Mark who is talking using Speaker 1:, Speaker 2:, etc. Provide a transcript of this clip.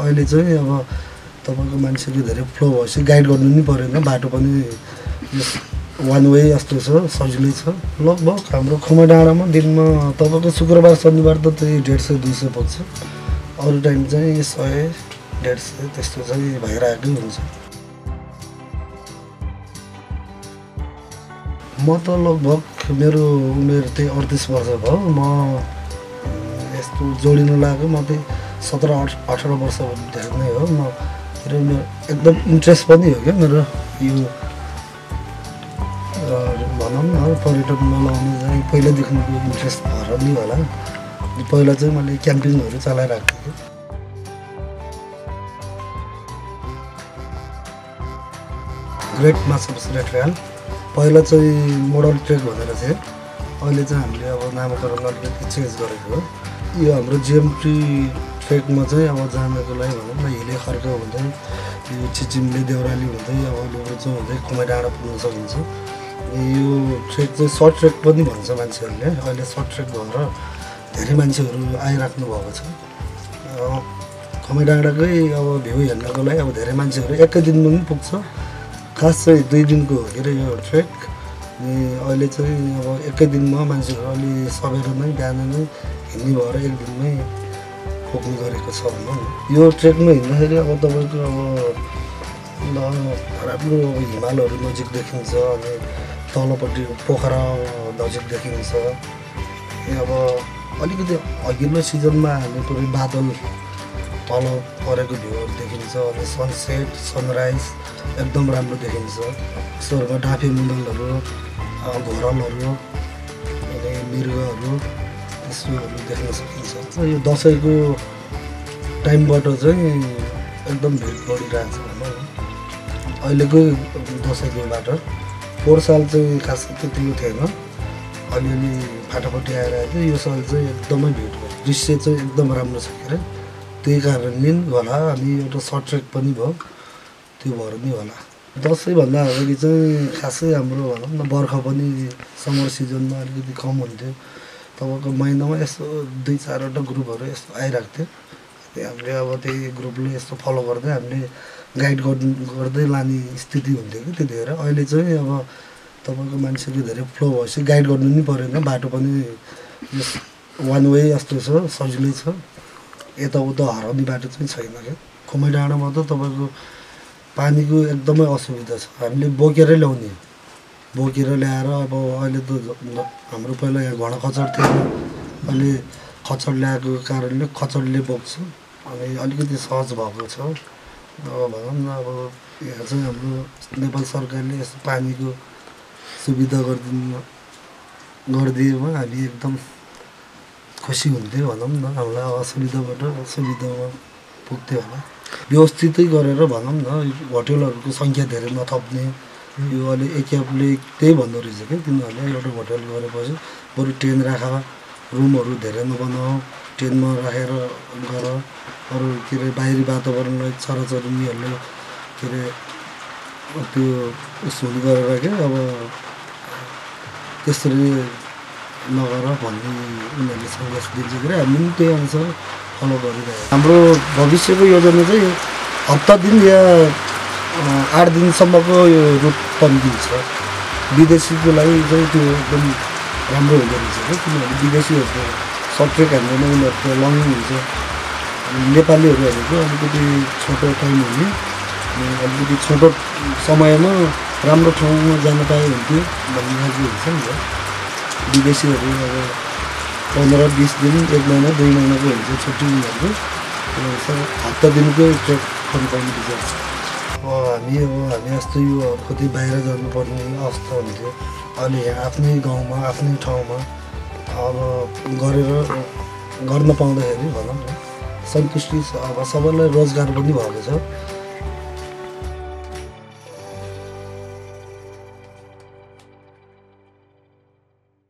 Speaker 1: अहिले चाहिँ अब तपाईँको मान्छेले धेरै फ्लो भएपछि गाइड गर्नु नि परेन बाटो पनि वान वे जस्तो छ सजिलै छ। लगभग हाम्रो खुमा डाँडामा दिनमा तपाईँको शुक्रबार शनिबार त त्यही डेढ सय दुई सय पुग्छ। अरू टाइम चाहिँ सय डेढ सय त्यस्तो चाहिँ भइरहेकै हुन्छ। म त लगभग मेरो उमेर त्यही अडतिस वर्ष भयो। म यस्तो जोडिनु लाग्यो म त्यही सत्र अठ अठार वर्ष धेरै नै हो। म मेरो एकदम इन्ट्रेस्ट पनि हो क्या मेरो यो भनौँ न पर्यटनमा लाउने चाहिँ पहिल्यैदेखिको इन्ट्रेस्ट भएर नि होला। पहिला चाहिँ मैले क्याम्पिङहरू चलाइरहेको थिएँ। ग्रेट मासुस ट्रेल पहिला चाहिँ मोडल ट्रेक भनेर थियो। अहिले चाहिँ हामीले अब नामाकरण अलिकति चेन्ज गरेको हो। यो हाम्रो जिएमटी ट्रेकमा चाहिँ अब जानको लागि भनौँ न हिले खर्क हुँदै यो चिचिमले देउराली हुँदै अब लुब्रुचो हुँदै खुमाइ डाँडा पुग्न सकिन्छ। यो ट्रेक चाहिँ सर्ट ट्रेक पनि भन्छ मान्छेहरूले अहिले सर्ट ट्रेक भएर धेरै मान्छेहरू आइराख्नु भएको छ। अ, खुमाइ डाँडाकै अब भ्यू हेर्नको लागि अब धेरै मान्छेहरू एकै दिनमा पनि पुग्छ। खास चाहिँ दुई दिनको हो के अरे यो ट्रेक अनि अहिले चाहिँ अब एकै दिनमा मान्छेहरू अलि सबेर नै बिहान नै हिँड्ने भएर एक दिनमै पुग्ने गरेको छ भनौँ यो ट्रेकमा हिँड्दाखेरि अब तपाईँको अब अब हिमालहरू नजिक देखिन्छ अनि तलपट्टि पोखरा नजिक देखिन्छ। अब अलिकति अघिल्लो सिजनमा हामी पुरै बादल तल परेको भ्यूहरू देखिन्छ अनि सनसेट सनराइज एकदम राम्रो देखिन्छ। यस्तोहरूमा डाँफे मुन्डलहरू घोरलहरू अनि मृगहरू। यस्तोहरू देख्न सकिन्छ। यो दसैँको टाइमबाट चाहिँ एकदम भिड बढिरहेको छ भनौँ। अहिलेको दसैँको बाटो पोहोर साल चाहिँ खास त्यतिको थिएन अलिअलि फाटाफाटी आइरहेको थियो यो साल चाहिँ एकदमै भिड भयो। दृश्य चाहिँ एकदम राम्रो छ के अरे। त्यही कारणले नि होला अनि एउटा सर्ट ट्रेक पनि भयो। त्यो भएर नि होला। दसैँभन्दा अगाडि चाहिँ खासै हाम्रो भनौँ न बर्खा पनि समर सिजनमा अलिकति कम हुन्थ्यो। तपाईँको महिनामा यस्तो दुई चारवटा ग्रुपहरू यस्तो आइरहेको थियो। हामीले अब त्यही ग्रुपले यस्तो फलो गर्दै हामीले गाइड गर्नु गर्दै लाने स्थिति हुन्थ्यो कि त्यतिखेर। अहिले चाहिँ अब तपाईँको मान्छेले धेरै फ्लो भएपछि गाइड गर्नु नि परेन। बाटो पनि वान वे जस्तो छ सजिलै छ। यताउता हराउने बाटो चाहिँ छैन क्या। खुमै डाँडामा त तपाईँको पानीको एकदमै असुविधा छ। हामीले बोकेरै ल्याउने। बोकेर ल्याएर अब अहिले त हाम्रो पहिला यहाँ घोडा खचर थिएन। अहिले खचर ल्याएको कारणले खचरले बोक्छ। अनि अलिकति सहज भएको छ। अब भनौँ न अब यहाँ चाहिँ हाम्रो नेपाल सरकारले यस्तो पानीको सुविधा गरिदिनु गरिदिएमा हामी एकदम खुसी हुन्थ्यो। भनौँ न हामीलाई असुविधाबाट सुविधामा पुग्थ्यो होला। व्यवस्थितै गरेर भनौँ न होटेलहरूको सङ्ख्या धेरै नथप्ने यो अहिले एकिएफले त्यही भन्दो रहेछ कि तिनीहरूले एउटा होटेल गरेपछि बरु टेन राख रुमहरू धेरै नबनाऊ टेनमा राखेर गर। अरू के अरे बाहिरी वातावरणलाई चराचुरुङ्गीहरूले के अरे त्यो उस गरेर क्या अब त्यसरी नगर भन्ने उनीहरूले सन्देश दिन्छ के हामी पनि त्यही अनुसार फलो गरिरहेको हाम्रो भविष्यको योजना चाहिँ हप्ता दिन या आठ दिनसम्मको यो रुट पनि दिन्छ विदेशीको लागि चाहिँ त्यो एकदम राम्रो हुँदो रहेछ क्या किनभने विदेशीहरूको सर्ट ट्रेक हान्दैन उनीहरूको लङ हुन्छ। अनि नेपालीहरू भनेको अलिकति छोटो टाइम हुने। अनि अलिकति छोटो समयमा राम्रो ठाउँमा जान पाए हुन्थ्यो भन्ने खालको हुन्छ नि त। विदेशीहरू अब पन्ध्र बिस दिन एक महिना दुई महिनाको हुन्छ छुट्टी उनीहरूको। हप्ता दिनको ट्रेक विचार छ। हामी अब हामी जस्तो युवाहरू कति बाहिर जानुपर्ने अवस्था हुन्थ्यो। यहाँ आफ्नै गाउँमा आफ्नै ठाउँमा अब गरेर गर्न पाउँदाखेरि भनौँ न सन्तुष्टि अब सबैलाई रोजगार पनि भएको छ।